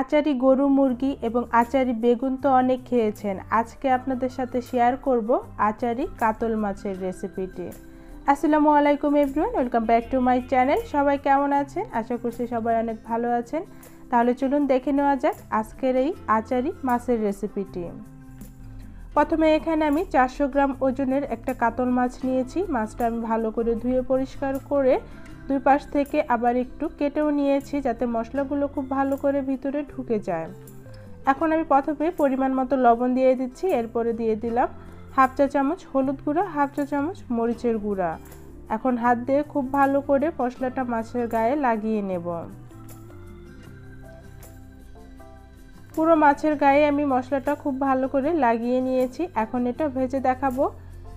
আচারি গরু, মুরগি এবং আচারি বেগুন তো অনেক খেয়েছেন। আজকে আপনাদের সাথে শেয়ার করব আচারি কাতল মাছের রেসিপিটি আসসালামু আলাইকুম everyone welcome back to my channel সবাই কেমন আছেন? আশা করছি সবাই অনেক ভালো আছেন। তাহলে চলুন দেখে নেওয়া যাক আজকের এই আচারি মাছের রেসিপিটি প্রথমে এখানে আমি চারশো গ্রাম ওজনের একটা কাতল মাছ নিয়েছি। মাছটা আমি ভালো করে ধুয়ে পরিষ্কার করে দুই পাশ থেকে আবার একটু কেটেও নিয়েছি যাতে মশলাগুলো খুব ভালো করে ভিতরে ঢুকে যায়। এখন আমি প্রথমে পরিমাণ মতো লবণ দিয়ে দিচ্ছি, এরপরে দিয়ে দিলাম হাফ চা চামচ হলুদ গুঁড়া, হাফ চা চামচ মরিচের গুঁড়া। এখন হাত দিয়ে খুব ভালো করে মশলাটা মাছের গায়ে লাগিয়ে নেব। পুরো মাছের গায়ে আমি মশলাটা খুব ভালো করে লাগিয়ে নিয়েছি। এখন এটা ভেজে দেখাবো।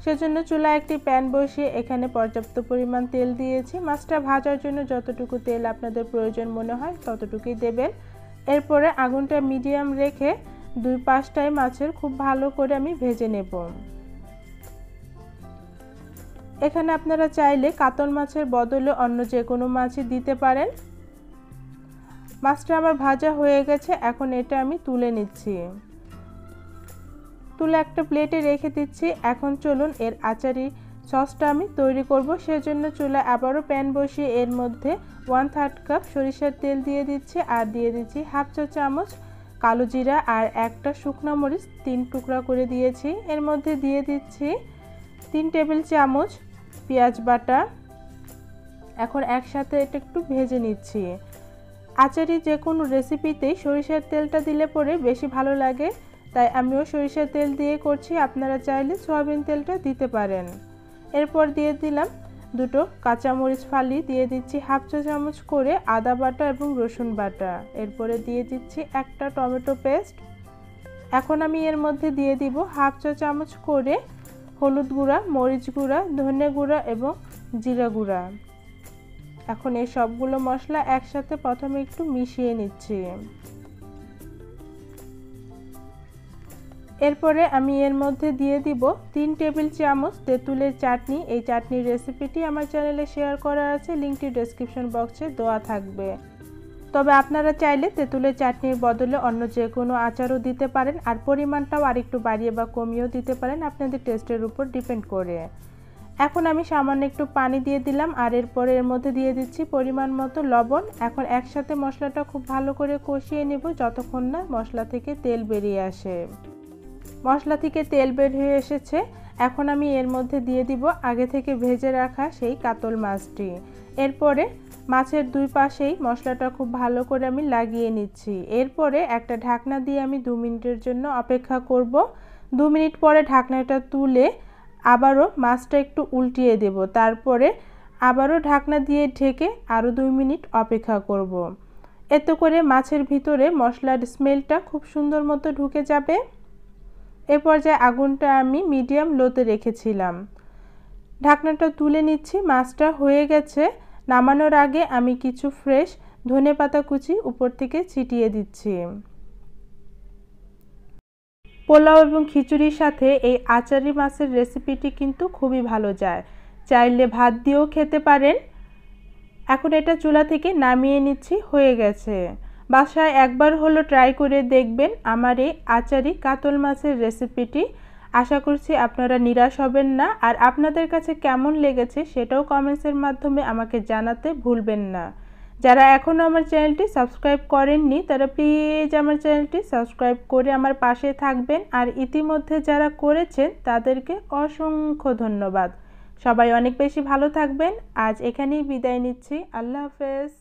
সেজন্য চুলায় একটি প্যান বসিয়ে এখানে পর্যাপ্ত পরিমাণ তেল দিয়েছি। মাছটা ভাজার জন্য যতটুকু তেল আপনাদের প্রয়োজন মনে হয় ততটুকুই দেবেন। এরপরে আগুনটা মিডিয়াম রেখে দুই পাঁচটায় মাছের খুব ভালো করে আমি ভেজে নেব। এখানে আপনারা চাইলে কাতল মাছের বদলে অন্য যে কোনো মাছই দিতে পারেন। মাছটা আমার ভাজা হয়ে গেছে, এখন এটা আমি তুলে নিচ্ছি। তুলে একটা প্লেটে রেখে দিচ্ছি। এখন চলুন এর আচারি সসটা আমি তৈরি করব। সেজন্য চুলা আবারও প্যান বসিয়ে এর মধ্যে ওয়ান থার্ড কাপ সরিষার তেল দিয়ে দিচ্ছি আর দিয়ে দিচ্ছি হাফ চা চামচ কালো জিরা আর একটা শুকনো মরিচ তিন টুকরা করে দিয়েছি। এর মধ্যে দিয়ে দিচ্ছি তিন টেবিল চামচ পেঁয়াজ বাটা। এখন একসাথে এটা একটু ভেজে নিচ্ছি। আচারি যে কোনো রেসিপিতেই সরিষার তেলটা দিলে পরে বেশি ভালো লাগে। তাই আমিও সরিষার তেল দিয়ে করছি। আপনারা চাইলে সয়াবিন তেলটা দিতে পারেন। এরপর দিয়ে দিলাম দুটো কাঁচামরিচ ফালি। দিয়ে দিচ্ছি হাফ চা চামচ করে আদা বাটা এবং রসুন বাটা। এরপরে দিয়ে দিচ্ছি একটা টমেটো পেস্ট। এখন আমি এর মধ্যে দিয়ে দিব হাফ চা চামচ করে হলুদ গুঁড়া, মরিচ গুঁড়া, ধনে গুঁড়া এবং জিরা গুঁড়া। এখন এই সবগুলো মশলা একসাথে প্রথমে একটু মিশিয়ে নিচ্ছি। এরপরে আমি এর মধ্যে দিয়ে দিব তিন টেবিল চামচ তেঁতুলের চাটনি। এই চাটনির রেসিপিটি আমার চ্যানেলে শেয়ার করা আছে, লিঙ্কটি ডেসক্রিপশন বক্সে দেওয়া থাকবে। তবে আপনারা চাইলে তেঁতুলের চাটনির বদলে অন্য যে কোনো আচারও দিতে পারেন, আর পরিমাণটাও আরেকটু বাড়িয়ে বা কমিয়েও দিতে পারেন আপনাদের টেস্টের উপর ডিপেন্ড করে। এখন আমি সামান্য একটু পানি দিয়ে দিলাম, আর এরপরে এর মধ্যে দিয়ে দিচ্ছি পরিমাণ মতো লবণ। এখন একসাথে মশলাটা খুব ভালো করে কষিয়ে নেব, যতক্ষণ না মশলা থেকে তেল বেরিয়ে আসে। মশলা থেকে তেল বের হয়ে এসেছে। এখন আমি এর মধ্যে দিয়ে দিব আগে থেকে ভেজে রাখা সেই কাতল মাছটি। এরপরে মাছের দুই পাশেই মশলাটা খুব ভালো করে আমি লাগিয়ে নিচ্ছি। এরপরে একটা ঢাকনা দিয়ে আমি দু মিনিটের জন্য অপেক্ষা করব। দু মিনিট পরে ঢাকনাটা তুলে আবারও মাছটা একটু উল্টিয়ে দেব। তারপরে আবারও ঢাকনা দিয়ে ঢেকে আরও দুই মিনিট অপেক্ষা করব। এতে করে মাছের ভিতরে মশলার স্মেলটা খুব সুন্দর মতো ঢুকে যাবে। এ পর্যায়ে আগুনটা আমি মিডিয়াম লোতে রেখেছিলাম। ঢাকনাটা তুলে নিচ্ছি, মাছটা হয়ে গেছে। নামানোর আগে আমি কিছু ফ্রেশ ধনে পাতা কুচি উপর থেকে ছিটিয়ে দিচ্ছি। পোলাও এবং খিচুড়ির সাথে এই আচারি মাছের রেসিপিটি কিন্তু খুবই ভালো যায়। চাইলে ভাত দিয়েও খেতে পারেন। এখন এটা চুলা থেকে নামিয়ে নিচ্ছি, হয়ে গেছে। বাসায় একবার হলো ট্রাই করে দেখবেন আমার এই আচারি কাতল মাছের রেসিপিটি আশা করছি আপনারা নিরাশ হবেন না। আর আপনাদের কাছে কেমন লেগেছে সেটাও কমেন্টসের মাধ্যমে আমাকে জানাতে ভুলবেন না। যারা এখনও আমার চ্যানেলটি সাবস্ক্রাইব করেননি, তারা প্লিজ আমার চ্যানেলটি সাবস্ক্রাইব করে আমার পাশে থাকবেন। আর ইতিমধ্যে যারা করেছেন, তাদেরকে অসংখ্য ধন্যবাদ। সবাই অনেক বেশি ভালো থাকবেন। আজ এখানেই বিদায় নিচ্ছি। আল্লাহ হাফেজ।